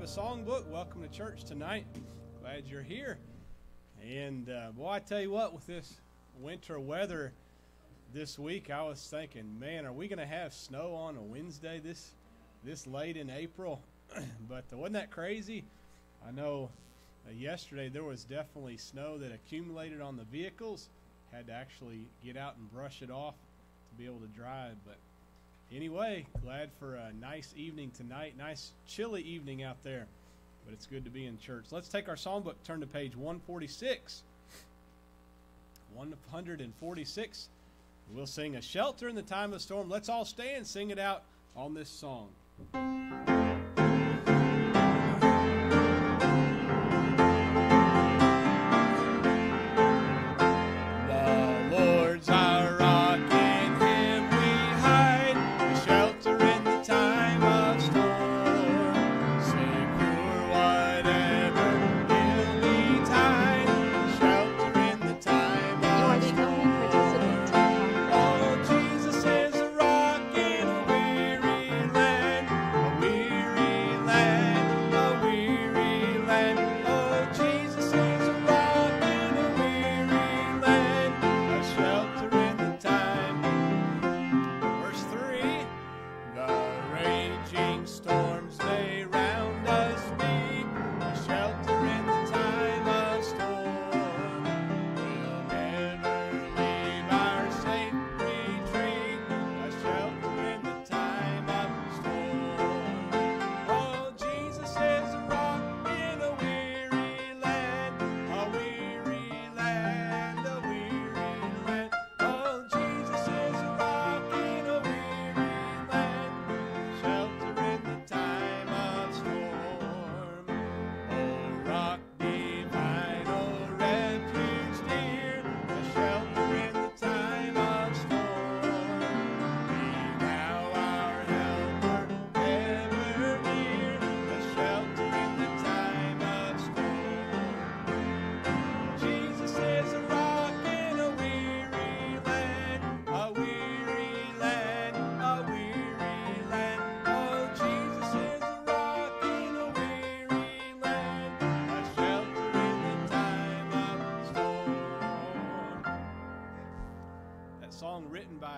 grab a songbook. Welcome to church tonight. Glad you're here. And uh, boy, I tell you what, with this winter weather this week, I was thinking, man, are we going to have snow on a Wednesday this this late in April? but uh, wasn't that crazy? I know uh, yesterday there was definitely snow that accumulated on the vehicles. Had to actually get out and brush it off to be able to drive, but Anyway, glad for a nice evening tonight. Nice chilly evening out there, but it's good to be in church. Let's take our psalm book, turn to page 146. 146. We'll sing a shelter in the time of storm. Let's all stand, sing it out on this song.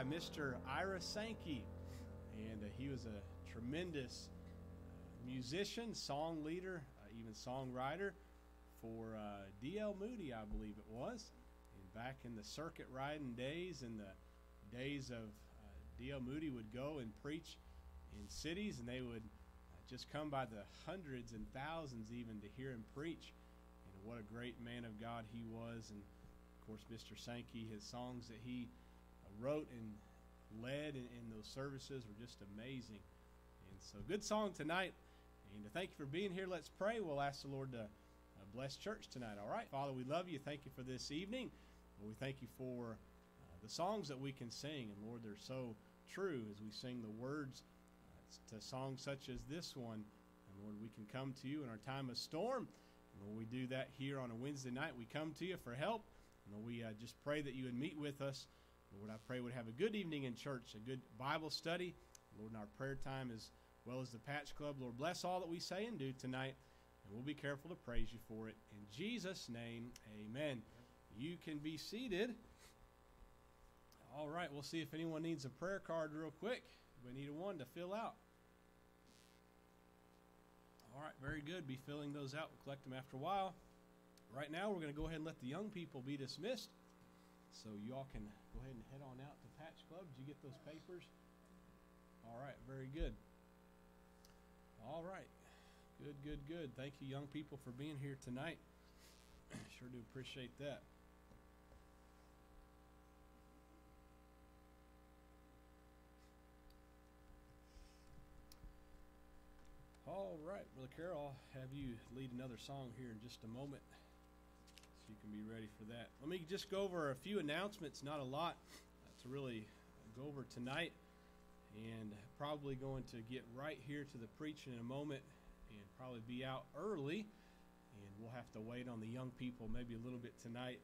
Mr. Ira Sankey. And uh, he was a tremendous uh, musician, song leader, uh, even songwriter for uh, D.L. Moody, I believe it was. And back in the circuit riding days, in the days of D.L. Moody would go and preach in cities, and they would just come by the hundreds and thousands even to hear him preach. And what a great man of God he was. And of course, Mr. Sankey, his songs that he wrote and led in, in, those services were just amazing. And so, good song tonight. And to thank you for being here. Let's pray. We'll ask the Lord to uh, bless church tonight. All right, Father, we love you. Thank you for this evening. we thank you for uh, the songs that we can sing. And Lord, they're so true as we sing the words uh, to songs such as this one. And Lord, we can come to you in our time of storm. And when we do that here on a Wednesday night, we come to you for help. And we uh, just pray that you would meet with us Lord, I pray we'd have a good evening in church, a good Bible study. Lord, in our prayer time as well as the Patch Club. Lord, bless all that we say and do tonight, and we'll be careful to praise you for it. In Jesus' name, amen. You can be seated. All right, we'll see if anyone needs a prayer card real quick. We need a one to fill out. All right, very good. Be filling those out. We'll collect them after a while. Right now, we're going to go ahead and let the young people be dismissed. So you all can go ahead and head on out to Patch Club. Did you get those papers? All right, very good. All right. Good, good, good. Thank you, young people, for being here tonight. sure do appreciate that. All right, Brother Carroll, I'll have you lead another song here in just a moment you can be ready for that. Let me just go over a few announcements, not a lot uh, to really go over tonight, and probably going to get right here to the preaching in a moment and probably be out early, and we'll have to wait on the young people maybe a little bit tonight.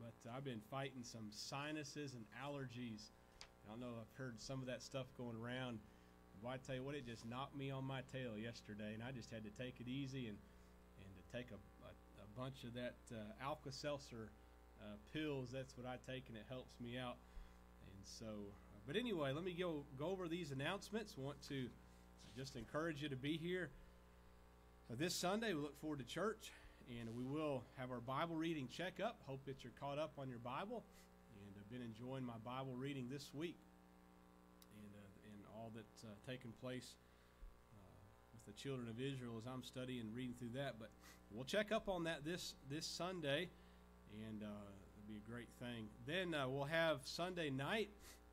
But I've been fighting some sinuses and allergies. I don't know I've heard some of that stuff going around. But I tell you what, it just knocked me on my tail yesterday, and I just had to take it easy and and to take a, bunch of that uh, Alka Seltzer uh, pills. That's what I take, and it helps me out. And so, uh, but anyway, let me go go over these announcements. Want to just encourage you to be here uh, this Sunday. We look forward to church, and we will have our Bible reading checkup. Hope that you're caught up on your Bible, and I've been enjoying my Bible reading this week, and uh, and all that's taken place the children of Israel as I'm studying and reading through that. But we'll check up on that this this Sunday, and uh, it'll be a great thing. Then uh, we'll have Sunday night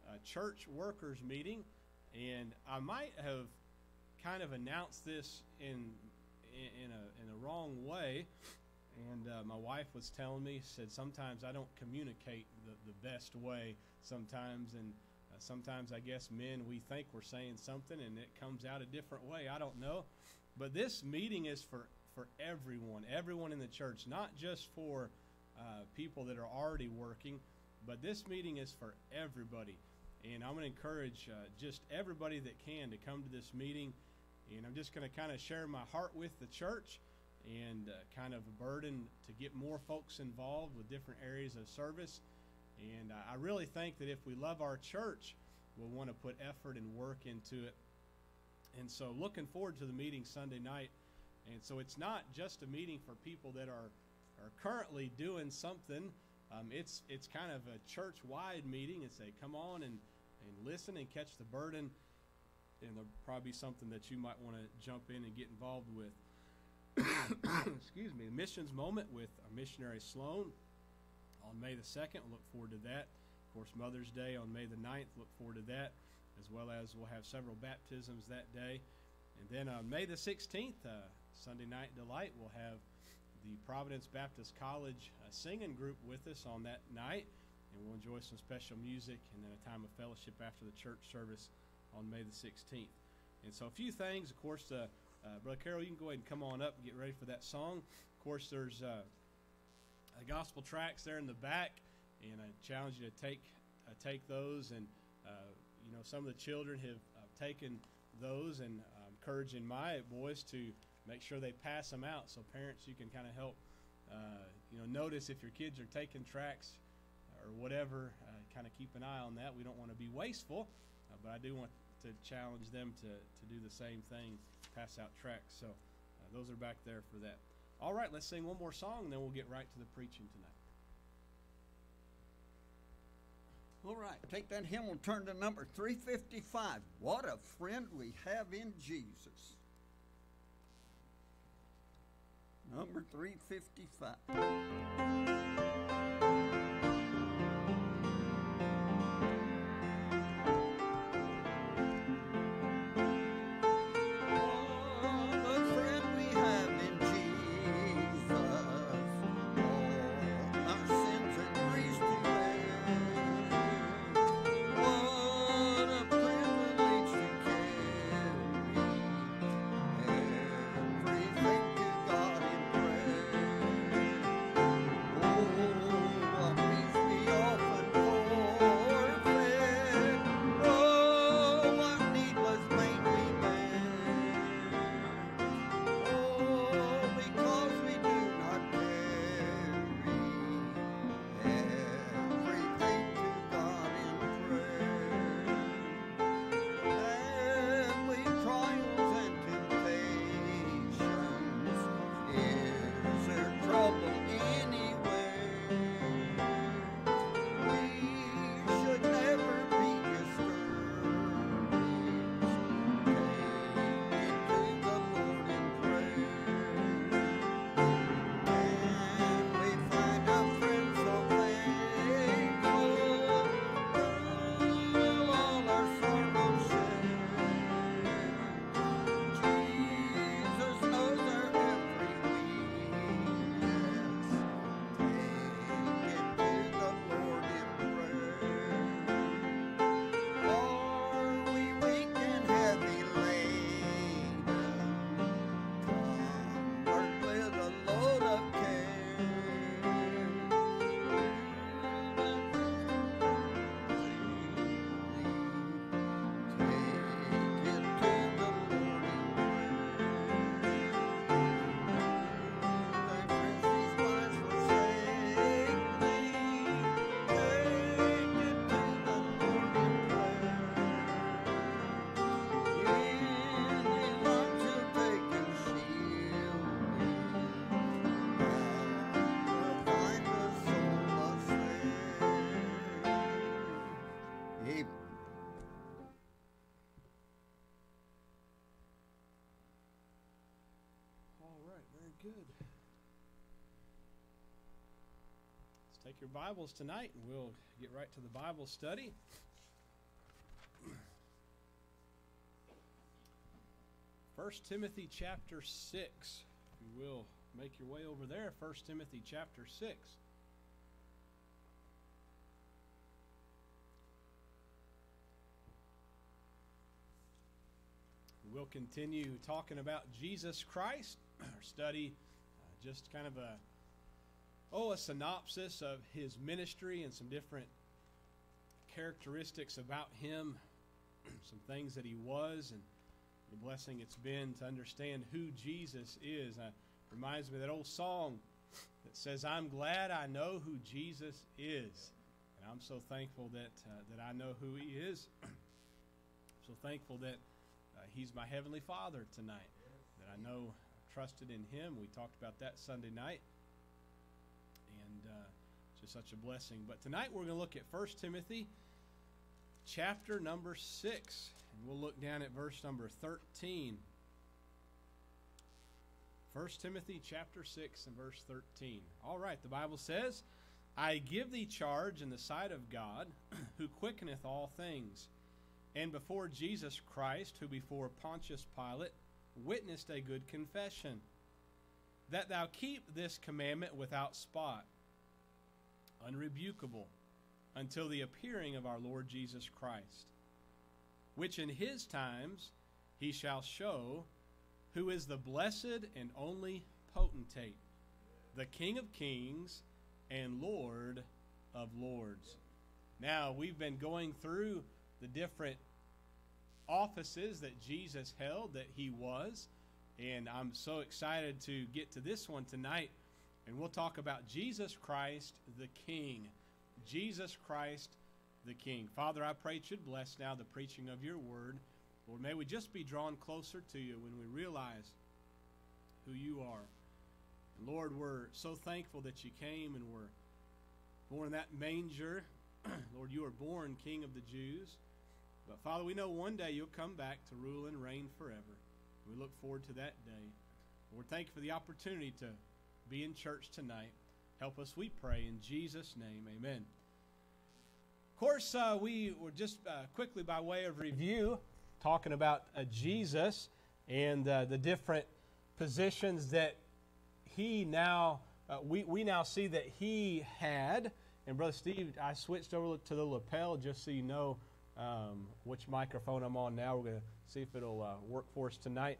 uh, church workers meeting, and I might have kind of announced this in in, in a in a wrong way. And uh, my wife was telling me, said sometimes I don't communicate the, the best way sometimes, and sometimes I guess men we think we're saying something and it comes out a different way. I don't know, but this meeting is for for everyone, everyone in the church, not just for uh, people that are already working, but this meeting is for everybody. And I'm going to encourage uh, just everybody that can to come to this meeting. And I'm just going to kind of share my heart with the church and uh, kind of a burden to get more folks involved with different areas of service. And I really think that if we love our church, we'll want to put effort and work into it. And so, looking forward to the meeting Sunday night. And so, it's not just a meeting for people that are are currently doing something. Um, it's it's kind of a church wide meeting. It's a come on and and listen and catch the burden. And there'll probably be something that you might want to jump in and get involved with. excuse me, the missions moment with missionary Sloan on May the 2nd. We'll look forward to that. Of course, Mother's Day on May the 9th. Look forward to that, as well as we'll have several baptisms that day. And then on May the 16th, uh, Sunday Night Delight, we'll have the Providence Baptist College uh, singing group with us on that night. And we'll enjoy some special music and then a time of fellowship after the church service on May the 16th. And so, a few things, of course, uh, uh, Brother Carroll, you can go ahead and come on up and get ready for that song. Of course, there's uh, gospel tracts there in the back, and I challenge you to take uh, take those. And uh, you know, some of the children have uh, taken those, and I'm encouraging my boys to make sure they pass them out. So parents, you can kind of help. Uh, you know, notice if your kids are taking tracts or whatever. kind of keep an eye on that. We don't want to be wasteful, but I do want to challenge them to, to do the same thing pass out tracts. So uh, those are back there for that. All right, let's sing one more song, then we'll get right to the preaching tonight. All right, take that hymn and turn to number 355. What a friend we have in Jesus. Number 355. Take your Bibles tonight and we'll get right to the Bible study. First Timothy chapter 6. If you will make your way over there, First Timothy chapter 6. We'll continue talking about Jesus Christ. Our study, uh, just kind of a oh, a synopsis of his ministry and some different characteristics about him, some things that he was, and the blessing it's been to understand who Jesus is. Uh, reminds me of that old song that says, "I'm glad I know who Jesus is," and I'm so thankful that uh, that I know who He is. so thankful that uh, He's my heavenly Father tonight. That I know, trusted in Him. We talked about that Sunday night, such a blessing. But tonight we're going to look at 1 Timothy chapter number six, and we'll look down at verse number thirteen. 1 Timothy chapter 6 and verse 13. All right, the Bible says, I give thee charge in the sight of God, who quickeneth all things, and before Jesus Christ, who before Pontius Pilate witnessed a good confession, that thou keep this commandment without spot, unrebukable, until the appearing of our Lord Jesus Christ, which in his times he shall show who is the blessed and only potentate, the King of kings and Lord of lords. Now, we've been going through the different offices that Jesus held, that he was, and I'm so excited to get to this one tonight. And we'll talk about Jesus Christ the King. Jesus Christ the King. Father, I pray you should bless now the preaching of your word. Lord, may we just be drawn closer to you when we realize who you are. Lord, we're so thankful that you came and were born in that manger. Lord, you are born King of the Jews. But Father, we know one day you'll come back to rule and reign forever. We look forward to that day. Lord, thank you for the opportunity to be in church tonight. Help us, we pray, in Jesus' name. Amen. Of course, uh, we were just uh, quickly by way of review talking about uh, Jesus and uh, the different positions that he now, uh, we, we now see that he had. And Brother Steve, I switched over to the lapel just so you know um, which microphone I'm on now. We're going to see if it'll uh, work for us tonight.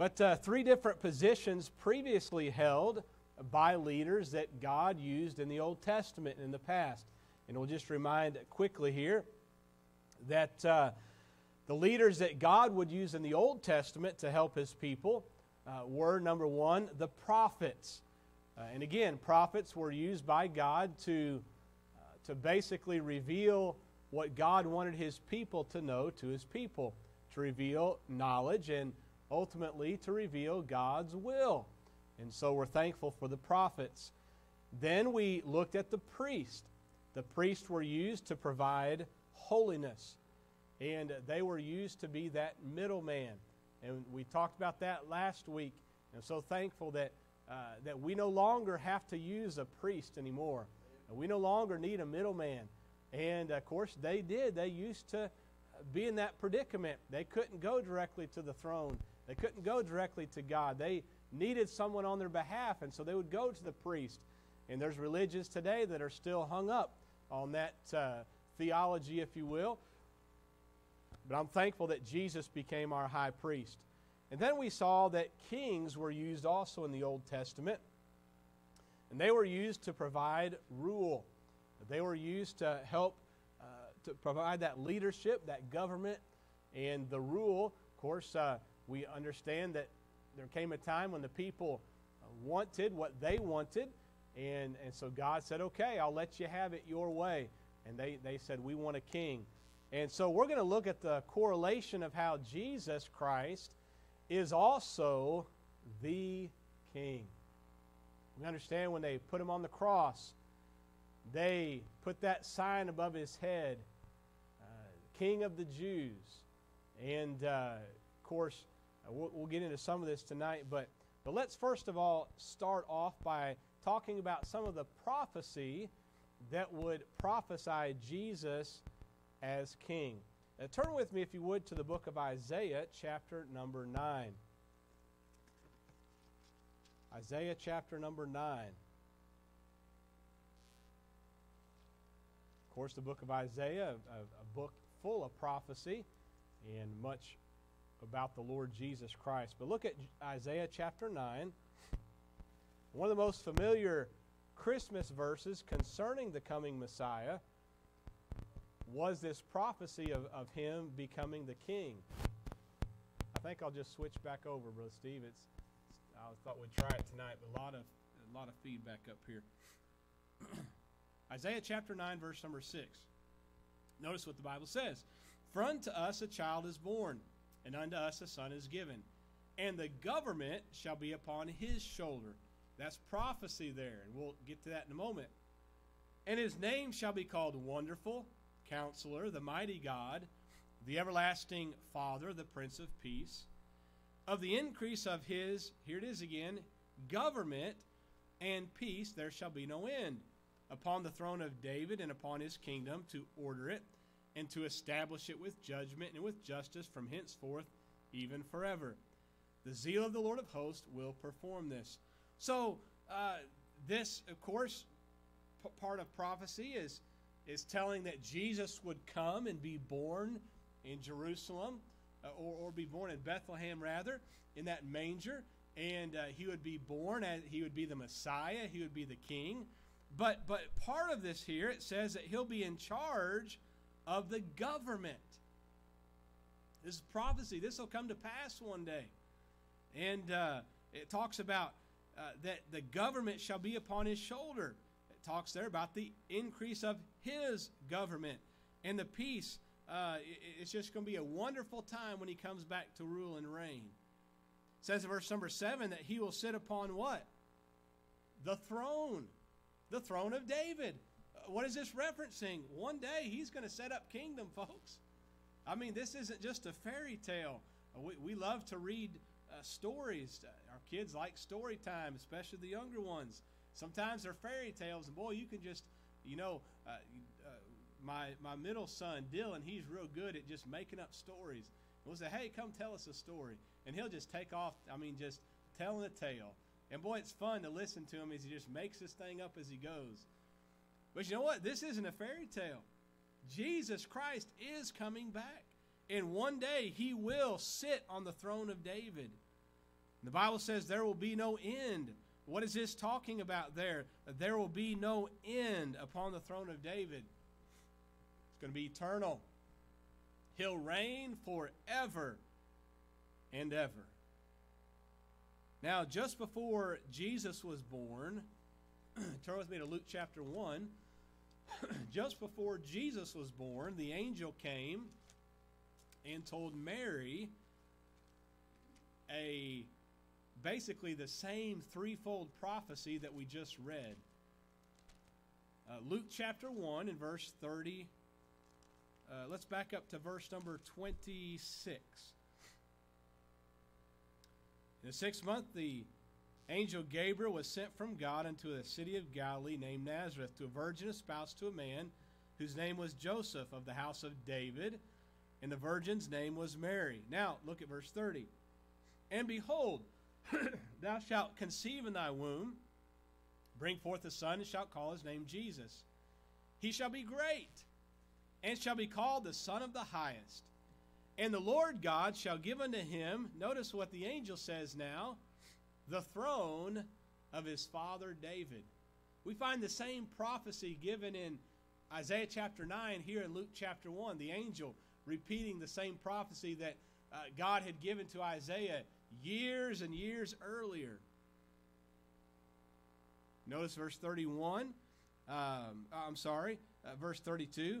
But uh, three different positions previously held by leaders that God used in the Old Testament in the past. And we'll just remind quickly here that uh, the leaders that God would use in the Old Testament to help his people uh, were number one, the prophets. Uh, and again, prophets were used by God to, uh, to basically reveal what God wanted his people to know to his people, to reveal knowledge and ultimately to reveal God's will. And so we're thankful for the prophets. Then we looked at the priest. The priests were used to provide holiness and they were used to be that middleman. And we talked about that last week. I'm so thankful that, uh, that we no longer have to use a priest anymore. We no longer need a middleman. And of course, they did. They used to be in that predicament. They couldn't go directly to the throne, they couldn't go directly to God. They needed someone on their behalf, and so they would go to the priest. And there's religions today that are still hung up on that uh, theology, if you will. But I'm thankful that Jesus became our high priest. And then we saw that kings were used also in the Old Testament. And they were used to provide rule. They were used to help uh, to provide that leadership, that government, and the rule. Of course, uh, we understand that there came a time when the people wanted what they wanted. And, and so God said, okay, I'll let you have it your way. And they, they said, we want a king. And so we're going to look at the correlation of how Jesus Christ is also the King. We understand when they put him on the cross, they put that sign above his head King of the Jews. And uh, of course, uh, we'll, we'll get into some of this tonight, but, but let's first of all start off by talking about some of the prophecy that would prophesy Jesus as king. Now, turn with me, if you would, to the book of Isaiah, chapter number 9. Isaiah chapter number 9. Of course, the book of Isaiah, a, a book full of prophecy and much about the Lord Jesus Christ. But look at Isaiah chapter 9. One of the most familiar Christmas verses concerning the coming Messiah was this prophecy of, of him becoming the king. I think I'll just switch back over, Brother Steve. It's, I thought we'd try it tonight, but a lot of a lot of feedback up here. Isaiah chapter 9, verse number 6. Notice what the Bible says. For unto us a child is born, and unto us a son is given, and the government shall be upon his shoulder. That's prophecy there, and we'll get to that in a moment. And his name shall be called Wonderful, Counselor, the Mighty God, the Everlasting Father, the Prince of Peace. Of the increase of his, here it is again, government and peace there shall be no end upon the throne of David and upon his kingdom to order it and to establish it with judgment and with justice from henceforth even forever. The zeal of the Lord of hosts will perform this. So, uh, this, of course, p- part of prophecy is, is telling that Jesus would come and be born in Jerusalem, uh, or, or be born in Bethlehem, rather, in that manger. And uh, he would be born as he would be the Messiah, he would be the king. But, but part of this here, it says that he'll be in charge of the government. This is prophecy. This will come to pass one day. And uh, it talks about uh, that the government shall be upon his shoulder. It talks there about the increase of his government and the peace. Uh, it's just going to be a wonderful time when he comes back to rule and reign. It says in verse number 7 that he will sit upon what? The throne. The throne of David what is this referencing? One day he's going to set up kingdom, folks. I mean, this isn't just a fairy tale. We, we love to read uh, stories. Our kids like story time, especially the younger ones. Sometimes they're fairy tales, and boy, you can just, you know, uh, uh, my my middle son Dylan, he's real good at just making up stories. We'll say, "Hey, come tell us a story," and he'll just take off. I mean, just telling a tale. And boy, it's fun to listen to him as he just makes this thing up as he goes. But you know what? This isn't a fairy tale. Jesus Christ is coming back. And one day he will sit on the throne of David. The Bible says there will be no end. What is this talking about there? There will be no end upon the throne of David. It's going to be eternal. He'll reign forever and ever. Now, just before Jesus was born, turn with me to Luke chapter 1. Just before Jesus was born, the angel came and told Mary a basically the same threefold prophecy that we just read. Uh, Luke chapter 1 and verse 30. Uh, let's back up to verse number 26. In the sixth month, the angel Gabriel was sent from God into a city of Galilee named Nazareth to a virgin espoused to a man whose name was Joseph of the house of David, and the virgin's name was Mary. Now, look at verse 30. And behold, thou shalt conceive in thy womb, bring forth a son, and shalt call his name Jesus. He shall be great, and shall be called the Son of the Highest. And the Lord God shall give unto him, notice what the angel says now, the throne of his father David. We find the same prophecy given in Isaiah chapter 9 here in Luke chapter 1. The angel repeating the same prophecy that uh, God had given to Isaiah years and years earlier. Notice verse 31. Um, I'm sorry, uh, verse 32.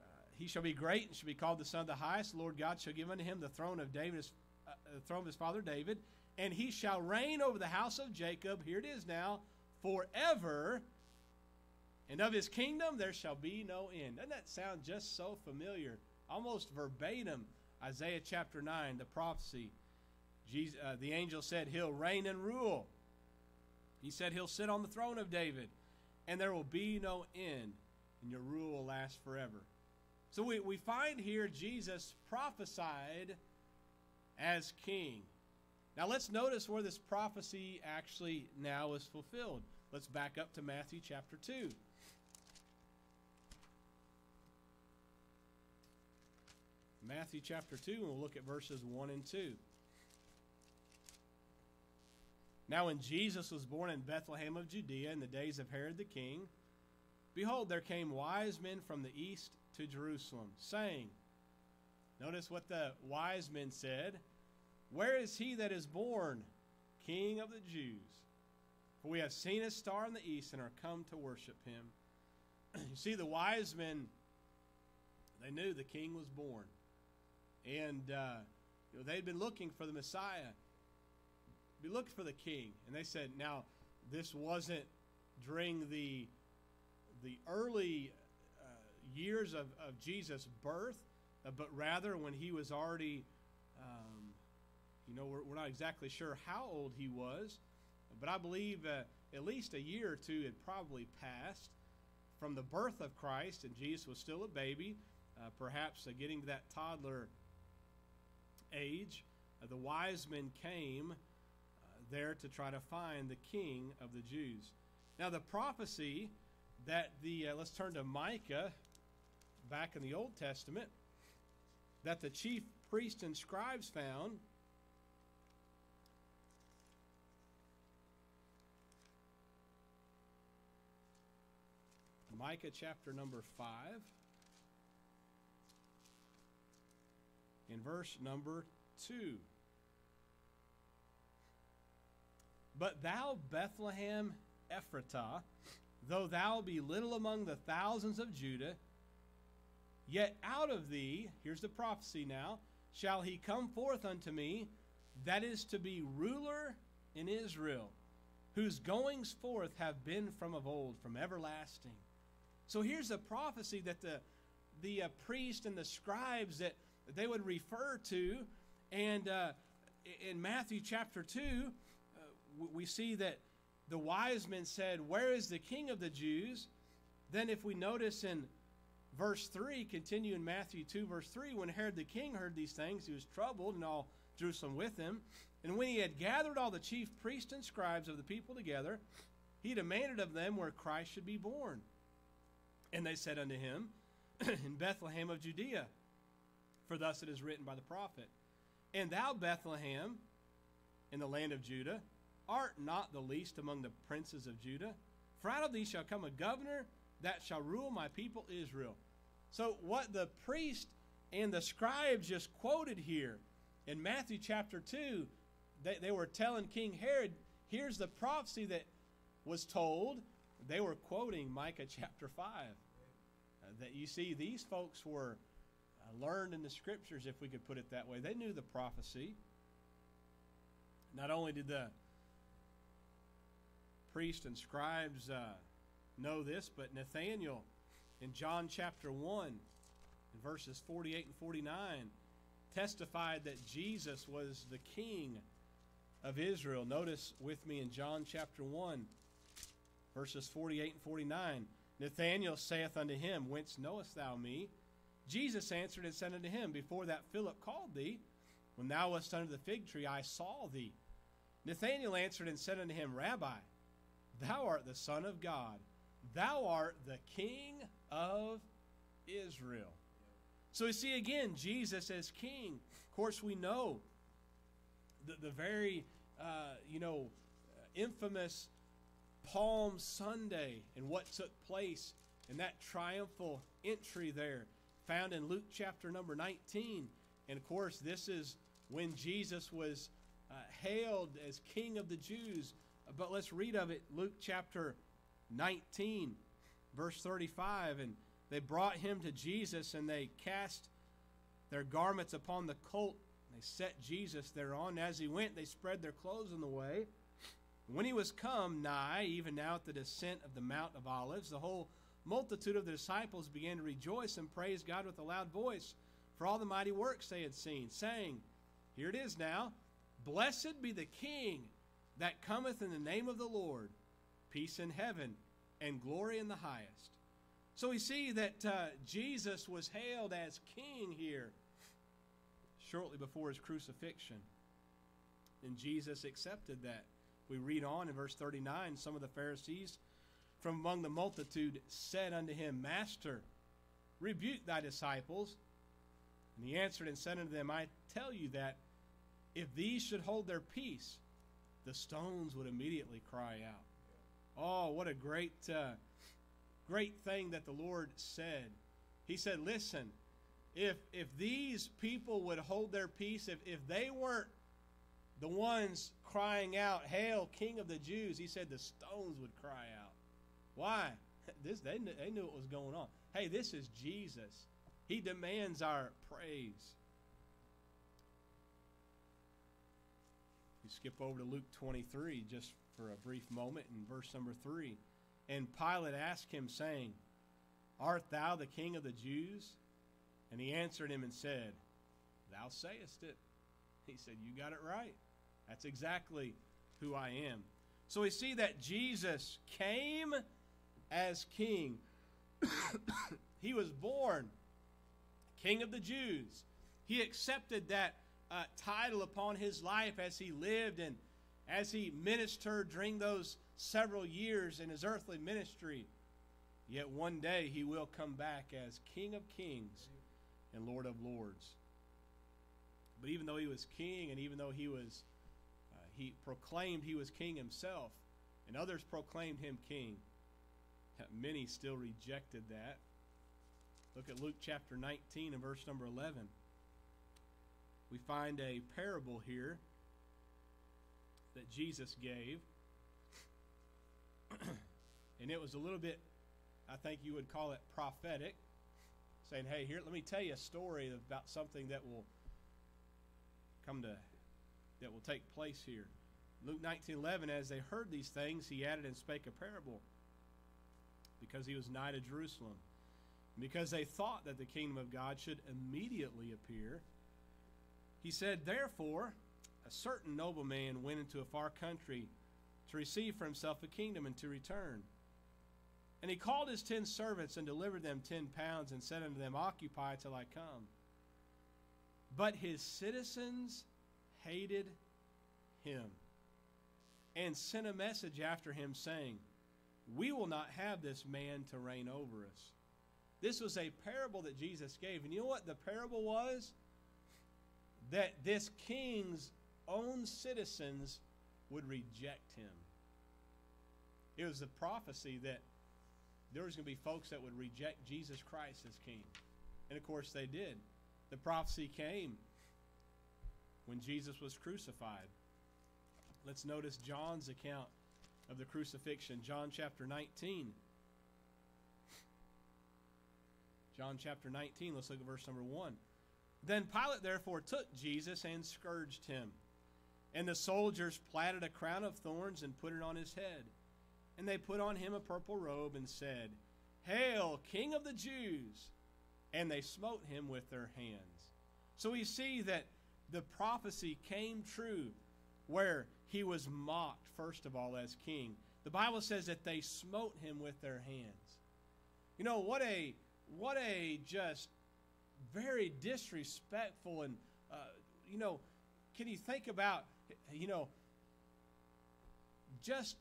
Uh, he shall be great and shall be called the Son of the Highest. The Lord God shall give unto him the throne of David, uh, the throne of his father David, and he shall reign over the house of Jacob. Here it is now, forever. And of his kingdom there shall be no end. Doesn't that sound just so familiar? almost verbatim Isaiah chapter 9, the prophecy. Jesus, uh, the angel said he'll reign and rule. He said he'll sit on the throne of David, and there will be no end, and your rule will last forever. So we, we find here Jesus prophesied as king. Now let's notice where this prophecy actually now is fulfilled. Let's back up to Matthew chapter 2. Matthew chapter 2, and we'll look at verses 1 and 2. Now, when Jesus was born in Bethlehem of Judea in the days of Herod the king, behold, there came wise men from the east to Jerusalem, saying, Notice what the wise men said Where is he that is born, King of the Jews? For we have seen his star in the east and are come to worship him. you see, the wise men, they knew the king was born. And uh, you know, they'd been looking for the Messiah, be looking for the king. And they said, now, this wasn't during the, the early uh, years of, of Jesus' birth, uh, but rather when he was already, um, you know, we're, we're, not exactly sure how old he was, but I believe uh, at least a year or two had probably passed from the birth of Christ, and Jesus was still a baby, uh, perhaps uh, getting to that toddler age. Uh, the wise men came there to try to find the king of the Jews. Now, the prophecy that the, uh, let's turn to Micah back in the Old Testament, that the chief priests and scribes found. Micah chapter number 5. In verse number 2. But thou, Bethlehem Ephratah, though thou be little among the thousands of Judah, yet out of thee, here's the prophecy now, shall he come forth unto me, that is to be ruler in Israel, whose goings forth have been from of old, from everlasting. So here's a prophecy that the the uh, priest and the scribes that they would refer to, and uh, in Matthew chapter two, we see that the wise men said, Where is the king of the Jews? Then, if we notice in verse 3, continue in Matthew 2, verse 3, when Herod the king heard these things, he was troubled, and all Jerusalem with him. And when he had gathered all the chief priests and scribes of the people together, he demanded of them where Christ should be born. And they said unto him, In Bethlehem of Judea, for thus it is written by the prophet, And thou, Bethlehem, in the land of Judah, art not the least among the princes of Judah? For out of thee shall come a governor that shall rule my people Israel. So, what the priest and the scribes just quoted here in Matthew chapter 2, they, they were telling King Herod, here's the prophecy that was told. They were quoting Micah chapter 5. Uh, that you see, these folks were uh, learned in the scriptures, if we could put it that way. They knew the prophecy. Not only did the priests and scribes uh, know this, but Nathanael in John chapter 1, in verses 48 and 49, testified that Jesus was the king of Israel. Notice with me in John chapter 1, verses 48 and 49. Nathanael saith unto him, Whence knowest thou me? Jesus answered and said unto him, Before that Philip called thee, when thou wast under the fig tree, I saw thee. Nathanael answered and said unto him, Rabbi, Thou art the Son of God. Thou art the King of Israel. So we see again Jesus as King. Of course, we know the, the very, uh, you know, infamous Palm Sunday and what took place in that triumphal entry there, found in Luke chapter number 19. And of course, this is when Jesus was uh, hailed as King of the Jews but let's read of it Luke chapter 19, verse 35. And they brought him to Jesus, and they cast their garments upon the colt. They set Jesus thereon. As he went, they spread their clothes in the way. When he was come nigh, even now at the descent of the Mount of Olives, the whole multitude of the disciples began to rejoice and praise God with a loud voice for all the mighty works they had seen, saying, Here it is now, Blessed be the King that cometh in the name of the Lord, peace in heaven and glory in the highest. So we see that uh, Jesus was hailed as king here shortly before his crucifixion. And Jesus accepted that. We read on in verse 39 some of the Pharisees from among the multitude said unto him, Master, rebuke thy disciples. And he answered and said unto them, I tell you that if these should hold their peace, the stones would immediately cry out. Oh, what a great, uh, great thing that the Lord said. He said, Listen, if, if these people would hold their peace, if, if they weren't the ones crying out, Hail, King of the Jews, he said the stones would cry out. Why? This, they, they knew what was going on. Hey, this is Jesus. He demands our praise. You skip over to Luke 23 just for a brief moment in verse number 3. And Pilate asked him, saying, Art thou the king of the Jews? And he answered him and said, Thou sayest it. He said, You got it right. That's exactly who I am. So we see that Jesus came as king. he was born king of the Jews. He accepted that uh, title upon his life as he lived and as he ministered during those several years in his earthly ministry. Yet one day he will come back as King of Kings and Lord of Lords. But even though he was king and even though he was he proclaimed he was king himself and others proclaimed him king, many still rejected that. Look at Luke chapter 19 and verse number 11 we find a parable here that Jesus gave. and it was a little bit, I think you would call it prophetic, saying, hey, here, let me tell you a story about something that will come to, that will take place here. Luke 19:11 as they heard these things he added and spake a parable because he was nigh to Jerusalem because they thought that the kingdom of God should immediately appear he said, Therefore, a certain nobleman went into a far country to receive for himself a kingdom and to return. And he called his ten servants and delivered them ten pounds and said unto them, Occupy till I come. But his citizens hated him and sent a message after him, saying, We will not have this man to reign over us. This was a parable that Jesus gave. And you know what the parable was? that this king's own citizens would reject him. It was a prophecy that there was going to be folks that would reject Jesus Christ as king. And of course they did. The prophecy came when Jesus was crucified. Let's notice John's account of the crucifixion. John chapter 19. John chapter 19, let's look at verse number 1. Then Pilate therefore took Jesus and scourged him. And the soldiers platted a crown of thorns and put it on his head. And they put on him a purple robe and said, Hail, King of the Jews! And they smote him with their hands. So we see that the prophecy came true where he was mocked, first of all, as king. The Bible says that they smote him with their hands. You know, what a what a just very disrespectful and uh, you know can you think about you know just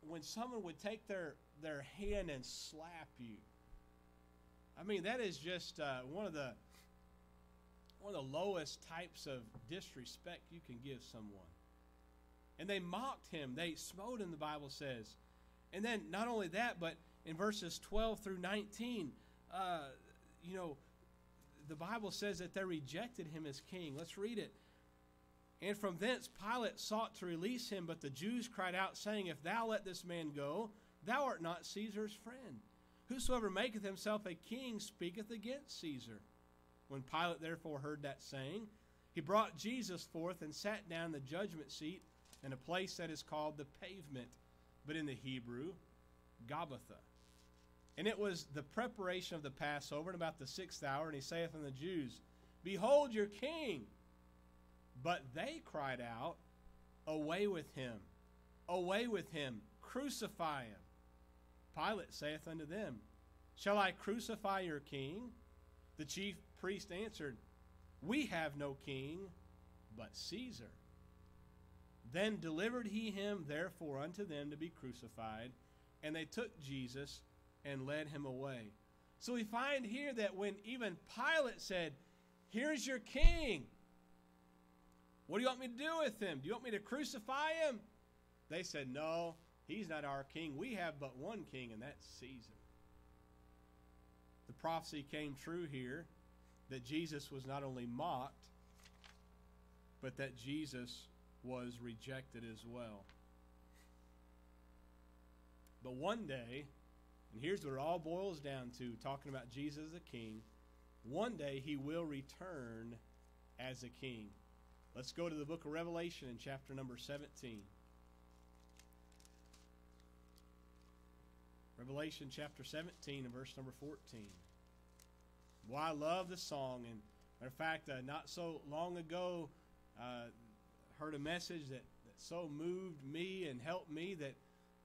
when someone would take their their hand and slap you i mean that is just uh, one of the one of the lowest types of disrespect you can give someone and they mocked him they smote him the bible says and then not only that but in verses 12 through 19 uh, you know the Bible says that they rejected him as king. Let's read it. And from thence Pilate sought to release him, but the Jews cried out, saying, If thou let this man go, thou art not Caesar's friend. Whosoever maketh himself a king speaketh against Caesar. When Pilate therefore heard that saying, he brought Jesus forth and sat down the judgment seat in a place that is called the pavement, but in the Hebrew, Gabbatha. And it was the preparation of the Passover, and about the sixth hour, and he saith unto the Jews, Behold your king. But they cried out, Away with him! Away with him! Crucify him! Pilate saith unto them, Shall I crucify your king? The chief priest answered, We have no king but Caesar. Then delivered he him therefore unto them to be crucified, and they took Jesus and led him away. So we find here that when even Pilate said, Here's your king, what do you want me to do with him? Do you want me to crucify him? They said, No, he's not our king. We have but one king, and that's Caesar. The prophecy came true here that Jesus was not only mocked, but that Jesus was rejected as well. But one day, and here's what it all boils down to talking about Jesus as a king, one day he will return as a king. Let's go to the book of Revelation in chapter number 17. Revelation chapter 17 and verse number 14. Well, I love the song. And matter of fact, uh, not so long ago, uh, heard a message that, that so moved me and helped me that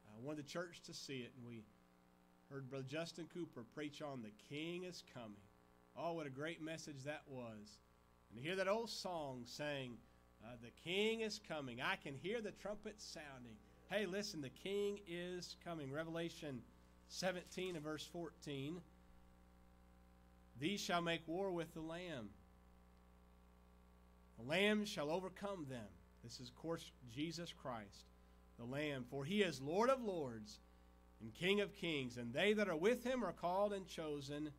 I wanted the church to see it. And we heard Brother Justin Cooper preach on The King is Coming. Oh, what a great message that was. And to hear that old song saying, uh, The King is coming. I can hear the trumpet sounding. Hey, listen, the King is coming. Revelation 17 and verse 14. These shall make war with the Lamb. The Lamb shall overcome them. This is, of course, Jesus Christ, the Lamb. For he is Lord of lords and King of kings, and they that are with him are called and chosen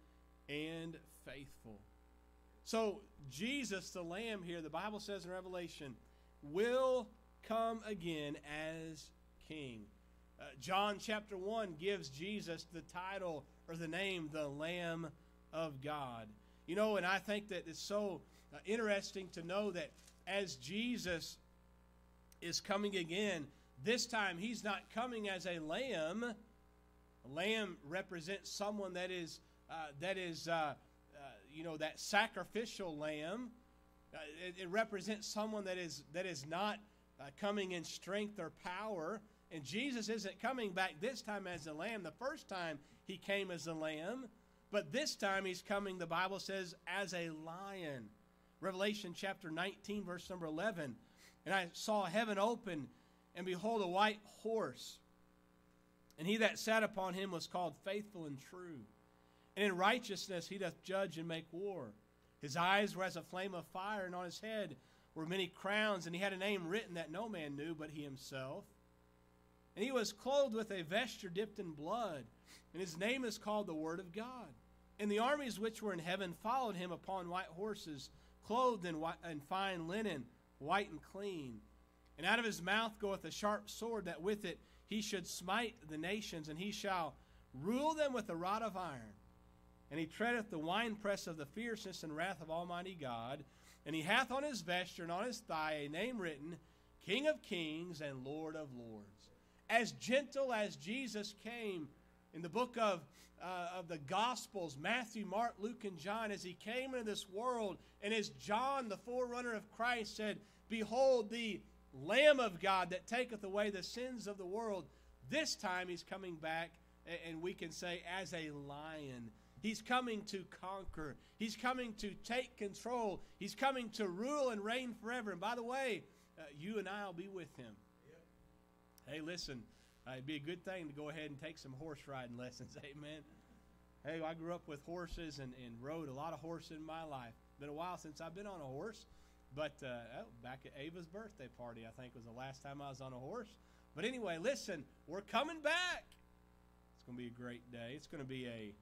and faithful. So, Jesus, the Lamb here, the Bible says in Revelation, will come again as King. Uh, John chapter 1 gives Jesus the title or the name, the Lamb of God. You know, and I think that it's so uh, interesting to know that as Jesus is coming again, this time he's not coming as a lamb. A lamb represents someone that is uh, that is uh, uh you know that sacrificial lamb. Uh, it, it, represents someone that is that is not uh, coming in strength or power. And Jesus isn't coming back this time as a lamb. The first time he came as a lamb, but this time he's coming. The Bible says as a lion. Revelation chapter 19, verse number 11. And I saw heaven open, and behold, a white horse. And he that sat upon him was called faithful and true. And in righteousness he doth judge and make war. His eyes were as a flame of fire, and on his head were many crowns, and he had a name written that no man knew but he himself. And he was clothed with a vesture dipped in blood, and his name is called the Word of God. And the armies which were in heaven followed him upon white horses clothed in, white, in fine linen, white and clean. And out of his mouth goeth a sharp sword, that with it he should smite the nations, and he shall rule them with a rod of iron. And he treadeth the winepress of the fierceness and wrath of Almighty God. And he hath on his vesture and on his thigh a name written, King of kings and Lord of lords. As gentle as Jesus came in the book of uh, of the Gospels, Matthew, Mark, Luke, and John, as he came into this world, and as John, the forerunner of Christ, said, Behold, the Lamb of God that taketh away the sins of the world. This time he's coming back, and we can say, as a lion. He's coming to conquer. He's coming to take control. He's coming to rule and reign forever. And by the way, uh, you and I will be with him. Yep. Hey, listen, it'd be a good thing to go ahead and take some horse riding lessons. Amen. Hey, I grew up with horses and, and rode a lot of horses in my life. Been a while since I've been on a horse, but uh, oh, back at Ava's birthday party, I think was the last time I was on a horse. But anyway, listen, we're coming back. It's going to be a great day. It's going to be a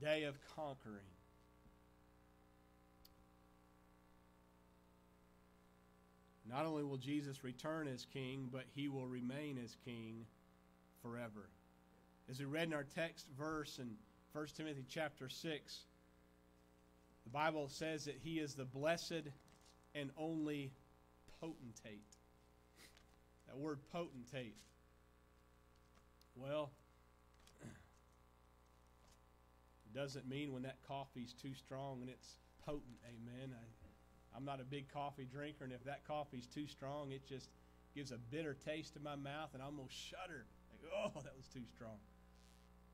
day of conquering. Not only will Jesus return as king, but he will remain as king forever. As we read in our text verse in 1 Timothy chapter 6, the Bible says that he is the blessed and only potentate. That word potentate. Well, it doesn't mean when that coffee's too strong and it's potent. Amen. I, I'm not a big coffee drinker, and if that coffee's too strong, it just gives a bitter taste in my mouth, and I almost shudder. Like, oh, that was too strong.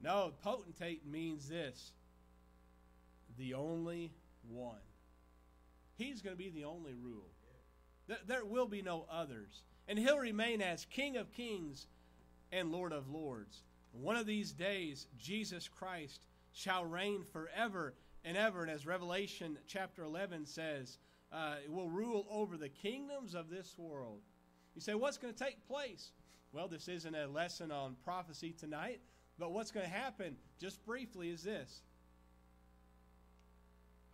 No, potentate means this the only one. He's going to be the only rule. There will be no others. And he'll remain as King of kings and Lord of lords. One of these days, Jesus Christ shall reign forever and ever. And as Revelation chapter 11 says, uh, will rule over the kingdoms of this world. You say, what's going to take place? Well, this isn't a lesson on prophecy tonight, but what's going to happen, just briefly, is this.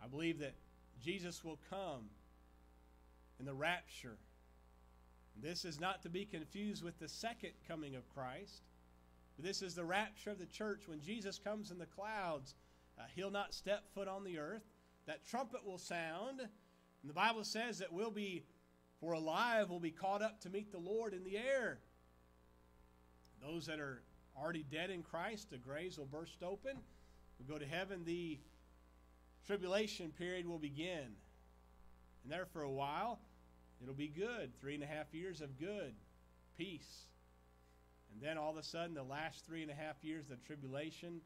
I believe that Jesus will come in the rapture. This is not to be confused with the second coming of Christ. But This is the rapture of the church. When Jesus comes in the clouds, uh, he'll not step foot on the earth. That trumpet will sound. And the Bible says that we'll be, for alive, we'll be caught up to meet the Lord in the air. Those that are already dead in Christ, the graves will burst open. We'll go to heaven. The tribulation period will begin. And there for a while, it'll be good. Three and a half years of good, peace. And then all of a sudden, the last three and a half years of tribulation,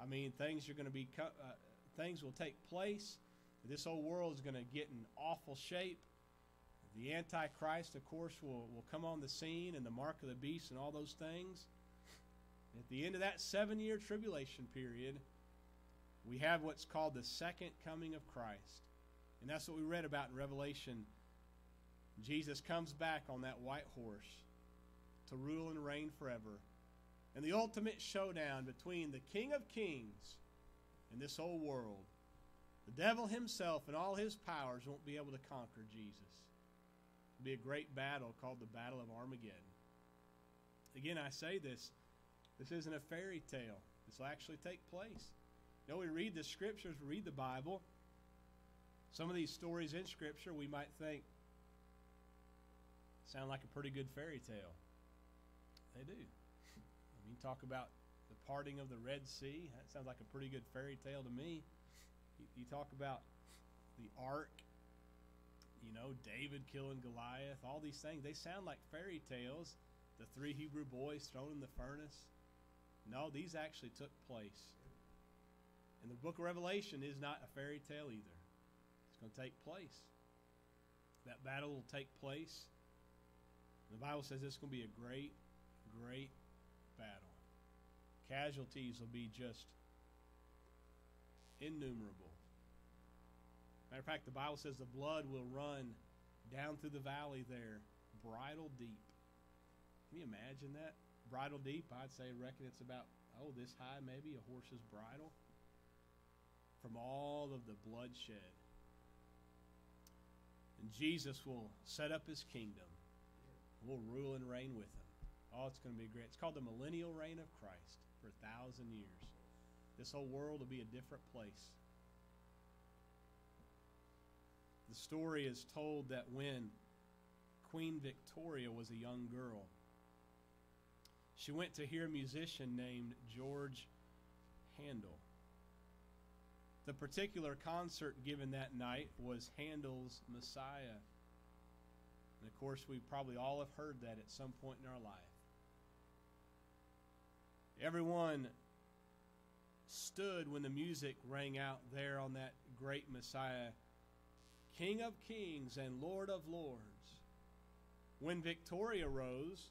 I mean, things are going to be, uh, things will take place. This whole world is going to get in awful shape. The Antichrist, of course, will, will come on the scene and the mark of the beast and all those things. At the end of that seven year tribulation period, we have what's called the second coming of Christ. And that's what we read about in Revelation. Jesus comes back on that white horse to rule and reign forever. And the ultimate showdown between the King of Kings and this whole world. The devil himself and all his powers won't be able to conquer Jesus. It'll be a great battle called the Battle of Armageddon. Again, I say this this isn't a fairy tale. This will actually take place. You know, we read the scriptures, we read the Bible. Some of these stories in Scripture we might think sound like a pretty good fairy tale. They do. I mean, talk about the parting of the Red Sea. That sounds like a pretty good fairy tale to me. You, talk about the ark, you know, David killing Goliath, all these things. They sound like fairy tales. The three Hebrew boys thrown in the furnace. No, these actually took place. And the book of Revelation is not a fairy tale either. It's going to take place. That battle will take place. The Bible says it's going to be a great, great battle. Casualties will be just innumerable. Matter of fact, the Bible says the blood will run down through the valley there, bridle deep. Can you imagine that? Bridle deep, I'd say, reckon it's about, oh, this high, maybe a horse's bridle from all of the bloodshed. And Jesus will set up his kingdom. We'll rule and reign with him. Oh, it's going to be great. It's called the millennial reign of Christ for a thousand years. This whole world will be a different place. Story is told that when Queen Victoria was a young girl, she went to hear a musician named George Handel. The particular concert given that night was Handel's Messiah. And of course, we probably all have heard that at some point in our life. Everyone stood when the music rang out there on that great Messiah, King of kings and Lord of lords. When Victoria rose,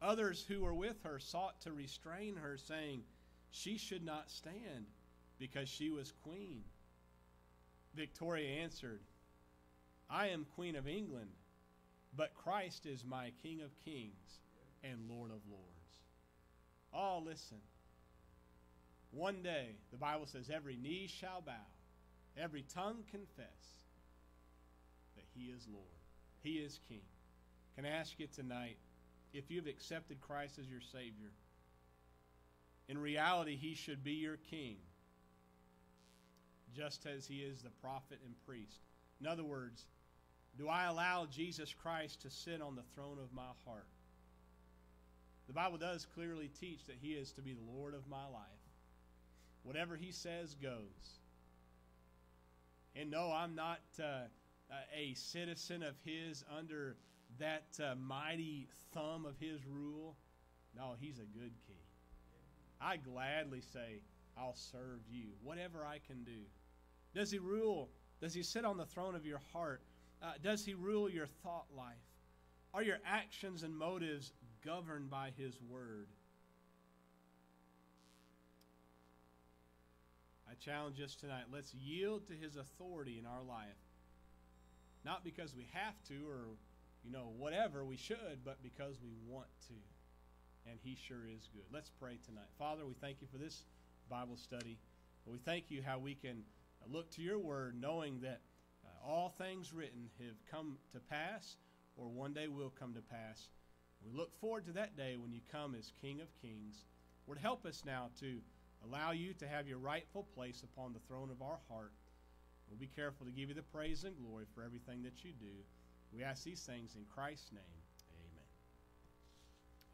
others who were with her sought to restrain her, saying, She should not stand because she was queen. Victoria answered, I am Queen of England, but Christ is my King of kings and Lord of lords. Oh, listen. One day, the Bible says, every knee shall bow, every tongue confess He is Lord, He is King. Can I ask you tonight, if you've accepted Christ as your Savior, in reality, He should be your King just as he is the prophet and priest. In other words, do I allow Jesus Christ to sit on the throne of my heart? The Bible does clearly teach that he is to be the Lord of my life. Whatever he says goes. And no, I'm not uh, a citizen of His under that uh, mighty thumb of His rule. No, He's a good King. I gladly say, I'll serve you, whatever I can do. Does He rule? Does He sit on the throne of your heart? Uh, does He rule your thought life? Are your actions and motives governed by His Word? I challenge us tonight. Let's yield to His authority in our life. Not because we have to or, you know, whatever we should, but because we want to. And He sure is good. Let's pray tonight. Father, we thank you for this Bible study. We thank you how we can look to your word knowing that uh, all things written have come to pass or one day will come to pass. We look forward to that day when you come as King of Kings. Would help us now to allow you to have your rightful place upon the throne of our heart. We'll be careful to give you the praise and glory for everything that you do. We ask these things in Christ's name. Amen.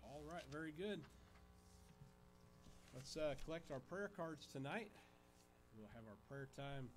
All right, very good. Let's uh, collect our prayer cards tonight. We'll have our prayer time